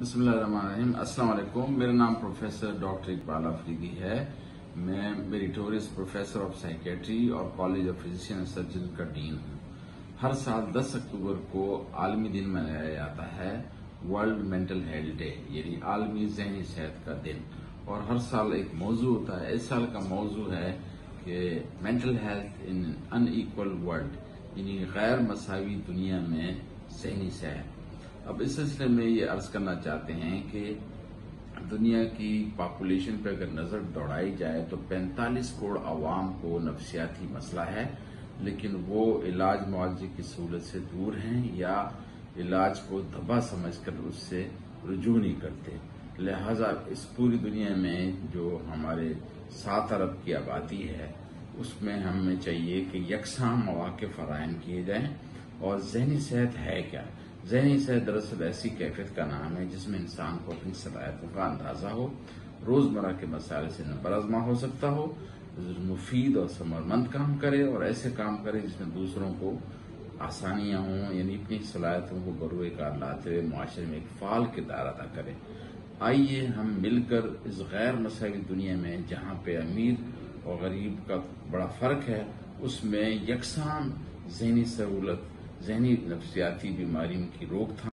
بسم اللہ الرحمن الرحیم۔ السلام علیکم۔ میرا نام پروفیسر ڈاکٹر اقبال افریدی ہے۔ میں میریٹوریس پروفیسر آف سائیکیٹری اور college of physician and surgeon کا ڈین ہوں۔ ہر سال دس اکتوبر کو عالمی دن منایا جاتا ہے۔ ورلڈ مینٹل ہیلتھ ڈے یعنی عالمی ذہنی صحت کا دن۔ اور ہر سال ایک موضوع ہوتا ہے۔ اس سال کا موضوع ہے کہ mental health in an equal world یعنی غیر مساوی دنیا میں ذہنی صحت۔ اب اس سلسلے میں یہ عرض کرنا چاہتے ہیں کہ دنیا کی پاپولیشن پہ اگر نظر دوڑائی جائے تو پینتالیس کروڑ عوام کو نفسیاتی مسئلہ ہے، لیکن وہ علاج معالجے کی سہولت سے دور ہیں یا علاج کو دبا سمجھ کر اس سے رجوع نہیں کرتے۔ لہذا اس پوری دنیا میں جو ہمارے سات ارب کی آبادی ہے، اس میں ہمیں چاہیے کہ یکساں مواقع فراہم کیے جائیں۔ اور ذہنی صحت ہے کیا؟ ذہنی صحت دراصل ایسی کیفیت کا نام ہے جس میں انسان کو اپنی صلاحیتوں کا اندازہ ہو، روزمرہ کے مسائل سے نبرزما ہو سکتا ہو، مفید اور سمرمند کام کرے اور ایسے کام کرے جس میں دوسروں کو آسانیاں ہوں یعنی اپنی صلاحیتوں کو بروئے کار لاتے ہوئے معاشرے میں ایک فعال کردار ادا کرے۔ آئیے ہم مل کر اس غیر مسائل دنیا میں جہاں پہ امیر اور غریب کا بڑا فرق ہے، اس میں یکساں ذہنی سہولت ذہنی نفسیاتی بیماریوں کی روک تھام